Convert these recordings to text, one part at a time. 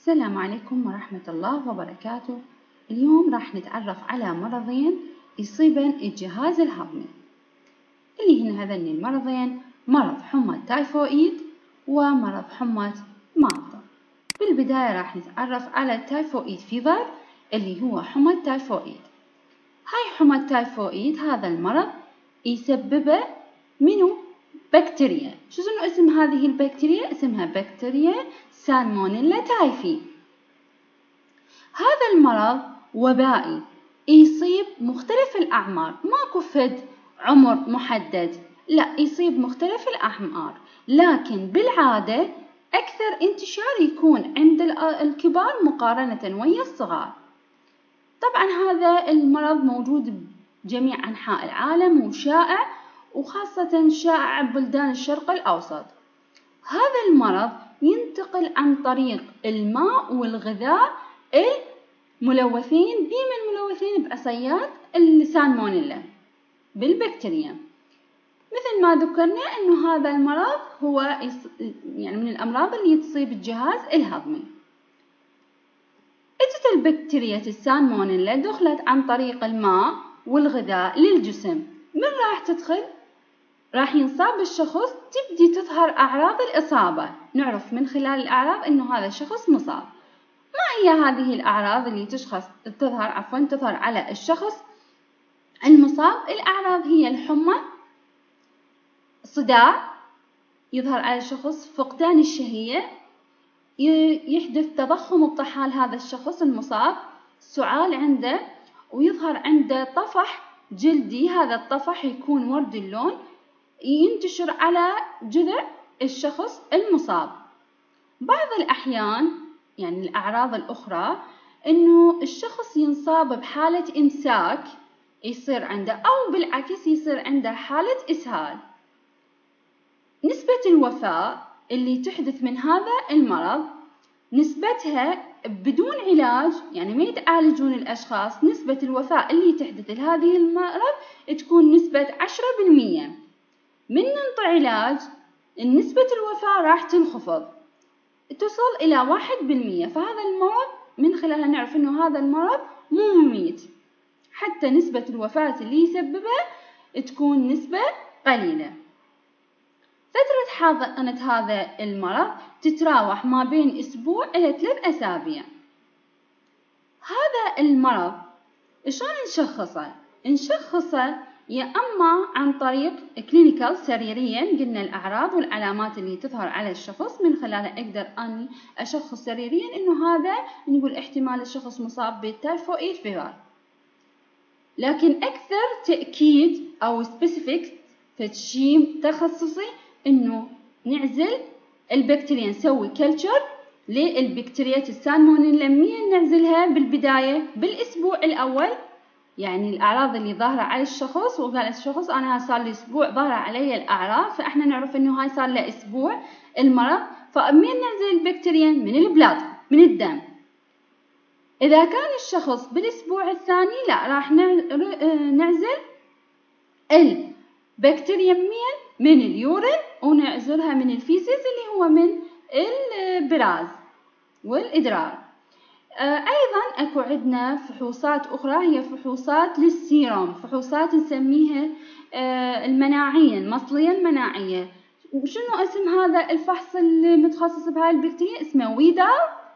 السلام عليكم ورحمة الله وبركاته. اليوم راح نتعرف على مرضين يصيبن الجهاز الهضمي. اللي هن هذين المرضين مرض حمى التايفوئيد ومرض حمى مالطا بالبداية راح نتعرف على ال typhoid fever اللي هو حمى التايفوئيد هاي حمى التايفوئيد هذا المرض يسببه منو؟ بكتيريا. شو اسم هذه البكتيريا؟ اسمها بكتيريا سالمونيلا تايفي هذا المرض وبائي يصيب مختلف الأعمار. ماكو فد عمر محدد. لا يصيب مختلف الأعمار. لكن بالعادة أكثر انتشار يكون عند الكبار مقارنة ويا الصغار. طبعا هذا المرض موجود بجميع أنحاء العالم وشائع وخاصة شائع ببلدان الشرق الأوسط. هذا المرض ينتقل عن طريق الماء والغذاء الملوثين بما الملوثين بعصيات السالمونيلا بالبكتيريا. مثل ما ذكرنا إنه هذا المرض هو يعني من الأمراض اللي تصيب الجهاز الهضمي. إجت البكتيريا السالمونيلا دخلت عن طريق الماء والغذاء للجسم. من راح تدخل؟ راح ينصاب الشخص تبدي تظهر أعراض الإصابة. نعرف من خلال الأعراض إنه هذا الشخص مصاب. ما هي هذه الأعراض اللي تشخص تظهر عفوا تظهر على الشخص؟ المصاب الأعراض هي الحمى صداع يظهر على الشخص فقدان الشهية يحدث تضخم بطحال هذا الشخص المصاب سعال عنده ويظهر عنده طفح جلدي. هذا الطفح يكون ورد اللون. ينتشر على جذع الشخص المصاب. بعض الأحيان يعني الأعراض الأخرى إنه الشخص ينصاب بحالة إمساك يصير عنده أو بالعكس يصير عنده حالة إسهال. نسبة الوفاة اللي تحدث من هذا المرض نسبتها بدون علاج يعني ما يتعالجون الأشخاص نسبة الوفاة اللي تحدث لهذه المرض تكون نسبة عشرة بالمية. من ننطي علاج نسبة الوفاة راح تنخفض. تصل إلى واحد بالمية فهذا المرض من خلالها نعرف إنه هذا المرض مو مميت. حتى نسبة الوفاة اللي يسببها تكون نسبة قليلة. فترة حضانة هذا المرض تتراوح ما بين أسبوع إلى ثلاث أسابيع. هذا المرض شلون نشخصه؟ نشخصه يا أما عن طريق clinical سريريا قلنا الأعراض والعلامات اللي تظهر على الشخص من خلالها أقدر أني أشخص سريريا إنه هذا نقول احتمال الشخص مصاب بال typhoid fever لكن أكثر تأكيد أو specific فد شي تخصصي إنه نعزل البكتيريا نسوي culture للبكتيريا السالمونيلا مين نعزلها بالبداية؟ بالأسبوع الأول يعني الأعراض اللي ظاهرة على الشخص وقال الشخص أنا صار لي أسبوع ظاهرة علي الأعراض فإحنا نعرف إنه هاي صار له أسبوع المرض فمين نعزل البكتيريا من ال blood من الدم. إذا كان الشخص بالأسبوع الثاني لا راح نعزل البكتيريا منين من ال urine ونعزلها من ال feces اللي هو من البراز والإدرار. آه، أيضا أكو عندنا فحوصات أخرى هي فحوصات للسيروم. فحوصات نسميها آه، المناعية المصلية المناعية شنو اسم هذا الفحص المتخصص بهاي البكتيريا؟ اسمه Widal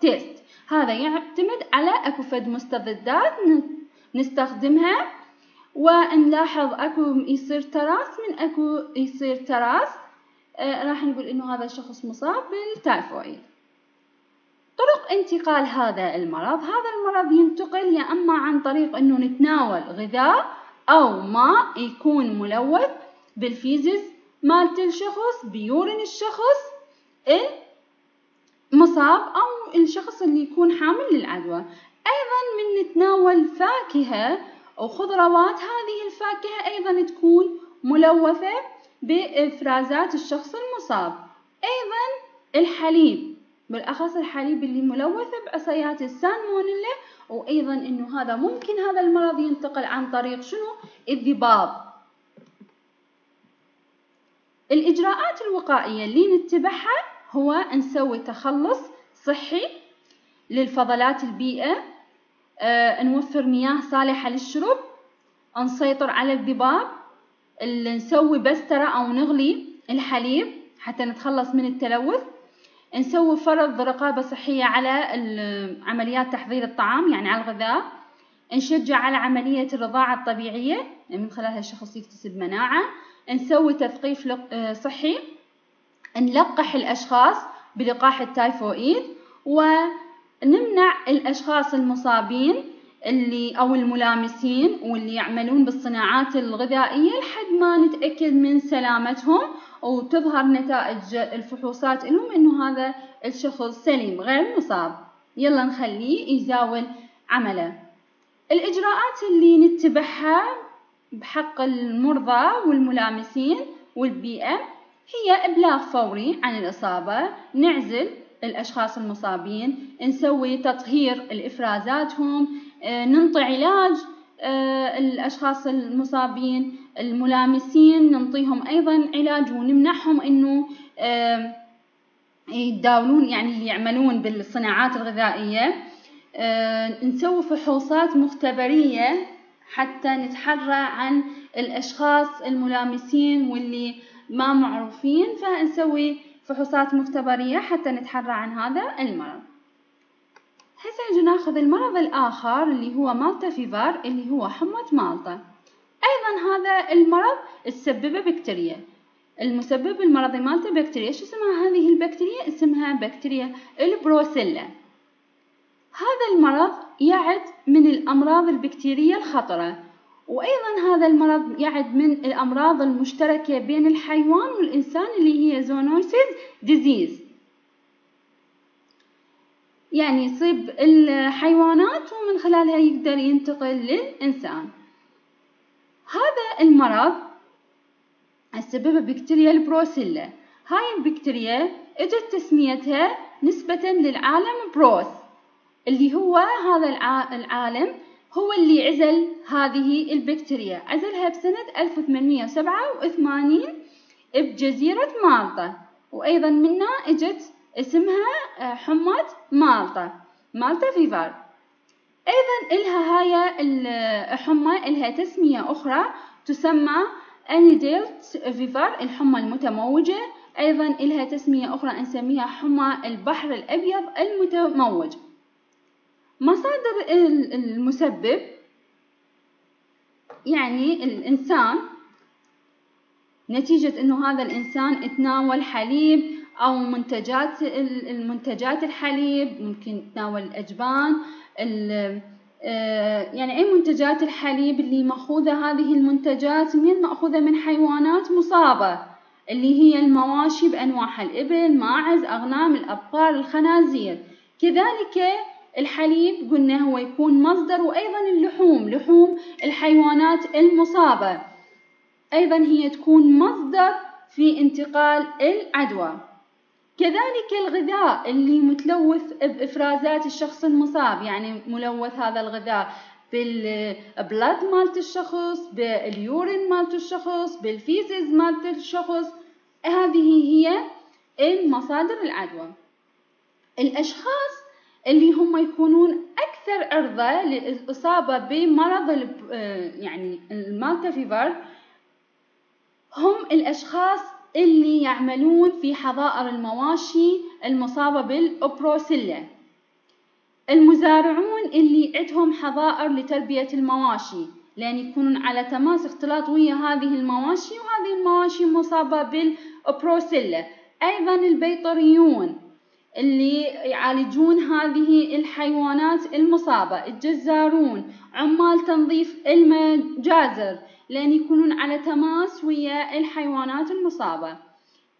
test. هذا يعتمد على أكو فد مستضدات نستخدمها ونلاحظ أكو يصير تراص من أكو يصير تراص. آه راح نقول إنه هذا الشخص مصاب بالتايفويد. انتقال هذا المرض هذا المرض ينتقل يا أما عن طريق أنه نتناول غذاء أو ماء يكون ملوث بال feces مالت الشخص ب urine الشخص المصاب أو الشخص اللي يكون حامل للعدوى. أيضا من نتناول فاكهة أو خضروات هذه الفاكهة أيضا تكون ملوثة بإفرازات الشخص المصاب. أيضا الحليب. بالأخص الحليب اللي ملوث بعصيات السالمونيلا وأيضا إنه هذا ممكن هذا المرض ينتقل عن طريق شنو؟ الذباب الإجراءات الوقائية اللي نتبعها هو نسوي تخلص صحي للفضلات البيئة آه، نوفر مياه صالحة للشرب نسيطر على الذباب نسوي بسترة أو نغلي الحليب حتى نتخلص من التلوث نسوي فرض رقابة صحية على عمليات تحضير الطعام يعني على الغذاء. نشجع على عملية الرضاعة الطبيعية من خلالها الشخص يكتسب مناعة. نسوي تثقيف آه، صحي. نلقح الأشخاص بلقاح التايفوئيد. ونمنع الأشخاص المصابين اللي أو الملامسين واللي يعملون بالصناعات الغذائية لحد ما نتأكد من سلامتهم وتظهر نتائج الفحوصات لهم إنه هذا الشخص سليم غير مصاب. يلا نخليه يزاول عمله. الإجراءات اللي نتبعها بحق المرضى والملامسين والبيئة هي إبلاغ فوري عن الإصابة نعزل الأشخاص المصابين نسوي تطهير الإفرازاتهم ننطي علاج آه، الأشخاص المصابين الملامسين ننطيهم أيضا علاج ونمنحهم أنه آه، يتداولون يعني يعملون بالصناعات الغذائية. نسوي فحوصات مختبرية حتى نتحرى عن الأشخاص الملامسين واللي ما معروفين فنسوي فحوصات مختبرية حتى نتحرى عن هذا المرض. هسه نجي ناخذ المرض الآخر اللي هو مالتا فيفر اللي هو حمى مالطا أيضا هذا المرض تسببه بكتيريا. المسبب المرضي مالته بكتيريا شو اسمها هذه البكتيريا؟ اسمها بكتيريا البروسيلا. هذا المرض يعد من الأمراض البكتيرية الخطرة وأيضا هذا المرض يعد من الأمراض المشتركة بين الحيوان والإنسان اللي هي zoonosis disease. يعني يصيب الحيوانات ومن خلالها يقدر ينتقل للإنسان. هذا المرض السبب بكتيريا البروسيلا. هاي البكتيريا إجت تسميتها نسبة للعالم بروس اللي هو هذا العالم هو اللي عزل هذه البكتيريا. عزلها بسنة 1887 بجزيرة مالطا. وأيضا منا إجت اسمها آه، حمى مالطا. مالطا فيفر أيضا إلها هاي الحمى إلها تسمية أخرى تسمى أنيديلت فيفر الحمى المتموجة. أيضا إلها تسمية أخرى نسميها حمى البحر الأبيض المتموج. مصادر المسبب يعني الإنسان نتيجة أنه هذا الإنسان تناول حليب أو منتجات المنتجات الحليب ممكن تناول الأجبان آه، يعني أي منتجات الحليب اللي مأخوذة هذه المنتجات من مأخوذة من حيوانات مصابة اللي هي المواشي بأنواعها الإبل ماعز أغنام الأبقار الخنازير. كذلك الحليب قلنا هو يكون مصدر وأيضا اللحوم لحوم الحيوانات المصابة. أيضا هي تكون مصدر في انتقال العدوى. كذلك الغذاء اللي متلوث بإفرازات الشخص المصاب يعني ملوث هذا الغذاء بال blood مالت الشخص بال urine مالت الشخص بال feces مالت الشخص. هذه هي المصادر العدوى. الأشخاص اللي هم يكونون أكثر عرضة للإصابة بمرض يعني ال Malta fever هم الأشخاص اللي يعملون في حظائر المواشي المصابة بالبروسيلا المزارعون اللي عندهم حظائر لتربية المواشي لأن يكونون على تماس اختلاط ويا هذه المواشي وهذه المواشي مصابة بالأبروسيلا أيضا البيطريون. اللي يعالجون هذه الحيوانات المصابة. الجزارون عمال تنظيف المجازر لأن يكونون على تماس ويا الحيوانات المصابة.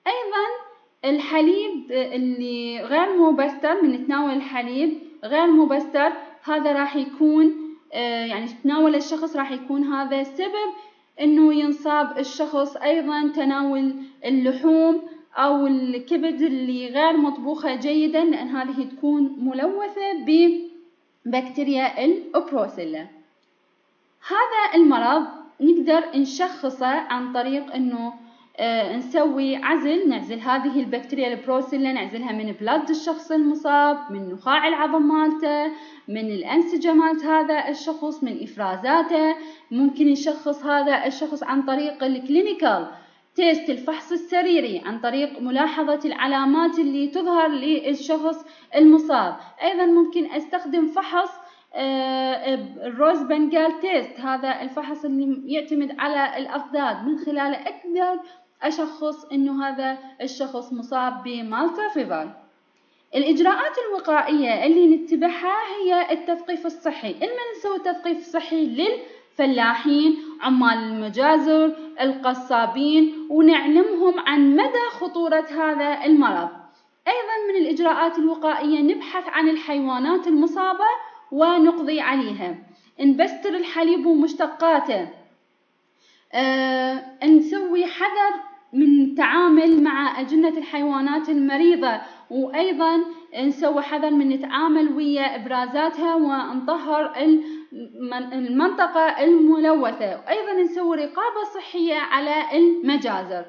أيضا الحليب اللي غير مبستر من تناول الحليب غير مبستر هذا راح يكون آه، يعني تناول الشخص راح يكون هذا سبب إنه ينصاب الشخص أيضا تناول اللحوم أو الكبد اللي غير مطبوخة جيدا لأن هذه تكون ملوثة ببكتيريا الأبروسيلا هذا المرض نقدر نشخصه عن طريق أنه آه نسوي عزل نعزل هذه البكتيريا البروسيلا نعزلها من blood الشخص المصاب من نخاع العظم مالته من الأنسجة مالت هذا الشخص من إفرازاته. ممكن يشخص هذا الشخص عن طريق ال clinical. test الفحص السريري عن طريق ملاحظة العلامات اللي تظهر للشخص المصاب. أيضا ممكن أستخدم فحص آه، ال Rose Bengal test. هذا الفحص اللي يعتمد على الأضداد. من خلاله أقدر أشخص إنه هذا الشخص مصاب بمالتا فيفر الإجراءات الوقائية اللي نتبعها هي التثقيف الصحي. إما نسوي تثقيف صحي للفلاحين عمال المجازر القصابين ونعلمهم عن مدى خطورة هذا المرض. أيضا من الإجراءات الوقائية نبحث عن الحيوانات المصابة ونقضي عليها. نبستر الحليب ومشتقاته. آه، نسوي حذر من التعامل مع أجنة الحيوانات المريضة. وأيضا نسوي حذر من نتعامل ويا إبرازاتها ونطهر المنطقة الملوثة. وأيضا نسوي رقابة صحية على المجازر.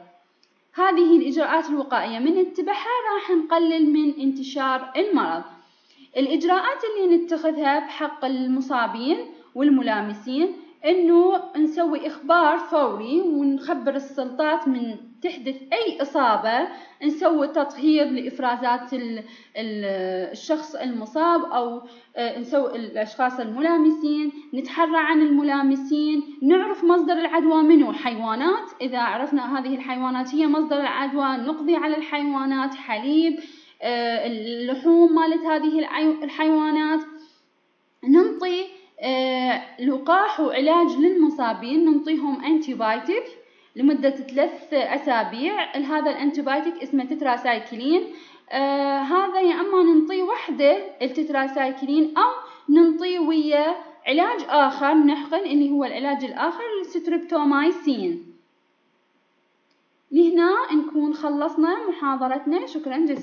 هذه الإجراءات الوقائية من اتبعها راح نقلل من انتشار المرض. الإجراءات اللي نتخذها بحق المصابين والملامسين إنه نسوي إخبار فوري ونخبر السلطات من تحدث أي إصابة نسوي تطهير لإفرازات الشخص المصاب أو آه، نسوي الأشخاص الملامسين نتحرى عن الملامسين نعرف مصدر العدوى منه. حيوانات إذا عرفنا هذه الحيوانات هي مصدر العدوى نقضي على الحيوانات حليب آه، اللحوم مالت هذه الحيوانات. ننطي لقاح وعلاج للمصابين ننطيهم antibiotic لمدة ثلاث أسابيع. هذا ال antibiotic اسمه تتراسايكلين آه هذا يا أما ننطي وحدة التتراسايكلين أو ننطي ويا علاج آخر نحقن اللي هو العلاج الآخر الستريبتومايسين لهنا نكون خلصنا محاضرتنا. شكرا جزيلا.